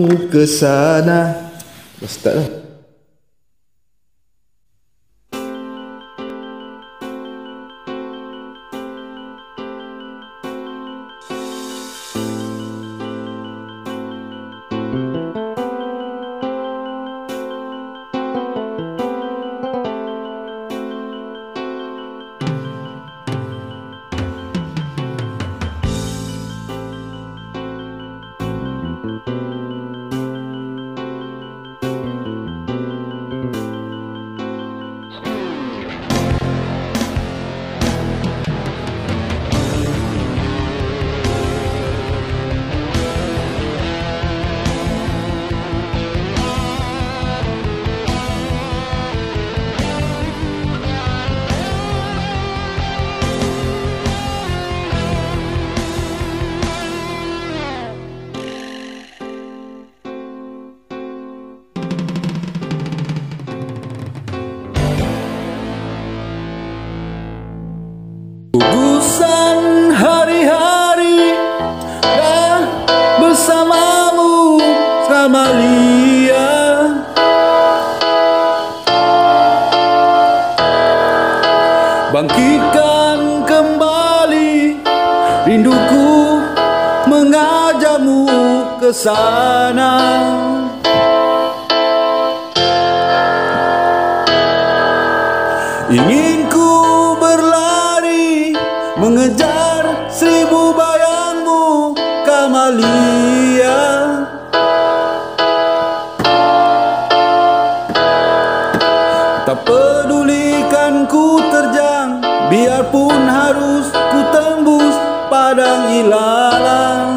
ke sana. Lah. Kamalia Bangkitkan kembali rinduku mengajakmu ke sana. Ingin ku berlari mengejar seribu bayangmu Kamalia Tak pedulikan ku terjang biarpun harus ku tembus padang ilang